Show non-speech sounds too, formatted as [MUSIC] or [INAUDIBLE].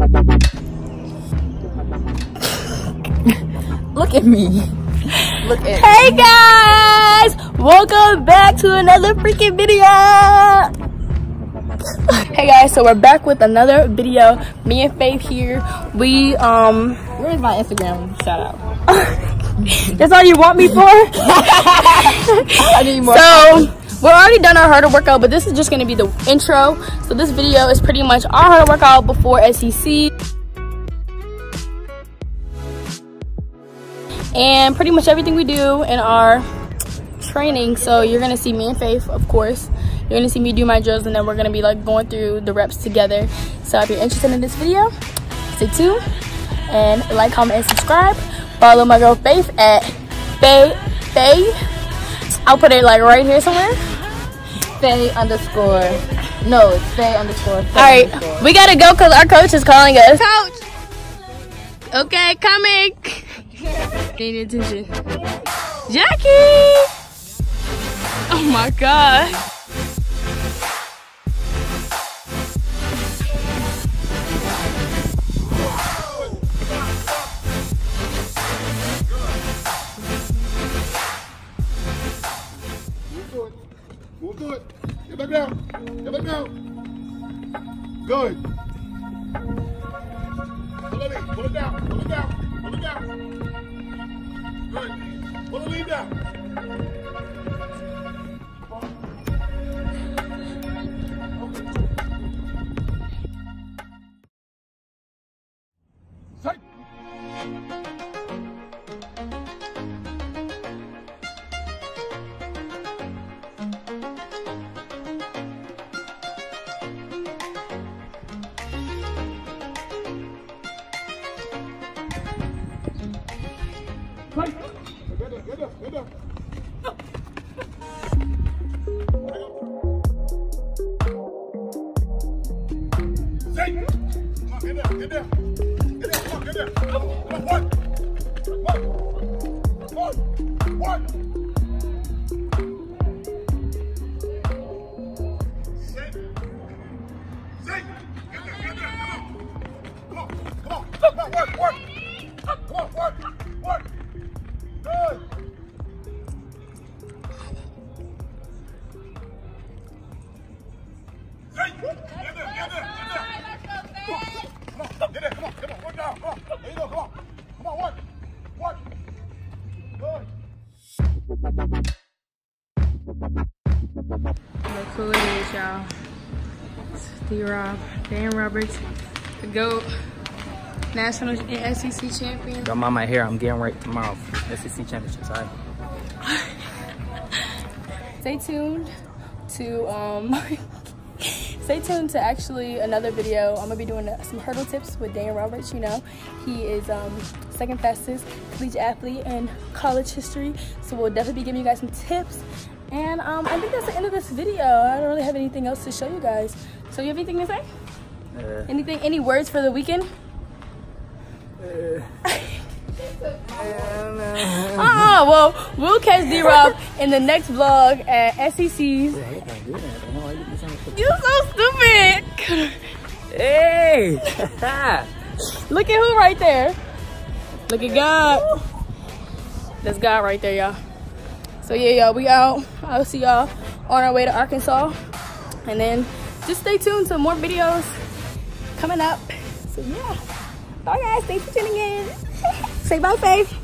Look at me. Look at Hey me. guys! Welcome back to another freaking video! hey guys, so we're back with another video. Me and Faith here. We um Where's my Instagram shout out? [LAUGHS] That's all you want me for? [LAUGHS] I need more. So we're already done our hurdle workout, but this is just going to be the intro. So this video is pretty much our hurdle workout before SEC. And pretty much everything we do in our training. So you're going to see me and Faith, of course. You're going to see me do my drills, and then we're going to be like going through the reps together. So if you're interested in this video, stay tuned. And like, comment, and subscribe. Follow my girl Faith at Faith Faye. I'll put it like right here somewhere. Faye underscore. No, it's Faye underscore. Faye All right, underscore. we gotta go because our coach is calling us. Coach. Okay, coming. [LAUGHS] Paying attention. Jackie. Oh my god. Move do it. Get back down. Get back down. Good. Sight. Get up. Get up. Get up. Sight. Come on, get there. Get there. Get there. Come on, get there. Come on, one. One. One. One. Sit. Sit. Look who it is, y'all. It's D-Rob, Dan Roberts, the GOAT, national and SEC champion. Got my my hair. I'm getting right tomorrow. SEC championships. All right. [LAUGHS] stay tuned to um [LAUGHS] [LAUGHS] stay tuned to actually another video. I'm gonna be doing some hurdle tips with dan roberts you know. He is um second fastest collegiate athlete in college history. So we'll definitely be giving you guys some tips. And um i think that's the end of this video. I don't really have anything else to show you guys. So you have anything to say? Uh, anything any words for the weekend [LAUGHS] uh-uh [LAUGHS] well we'll catch d-rob in the next vlog at sec's You're so stupid. Hey! [LAUGHS] Look at who right there. Look at God. That's God right there, y'all. So yeah, y'all, we out. I'll see y'all on our way to Arkansas. And then just stay tuned to more videos coming up. So yeah. Bye guys. Thanks for tuning in. Say bye, Faith.